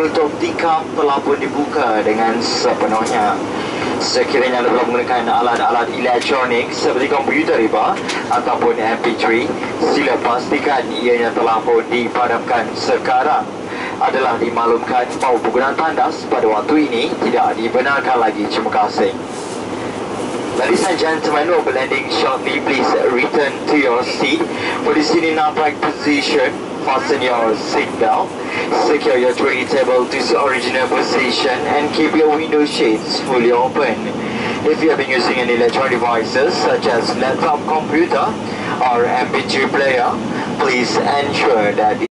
penutup tikam telah pun dibuka dengan sepenuhnya. Sekiranya anda telah menggunakan alat-alat elektronik seperti komputer riba ataupun MP3, sila pastikan ianya telah pun dipadamkan sekarang. Adalah dimaklumkan bahawa penggunaan tandas pada waktu ini tidak dibenarkan lagi. Terima kasih. Ladies and gentlemen, we'll be landing shortly. Please return to your seat. Position in upright position. Fasten your seatbelt. Secure your tray table to its original position and keep your window shades fully open. If you have been using any electronic devices such as laptop computer or MP3 player, please ensure that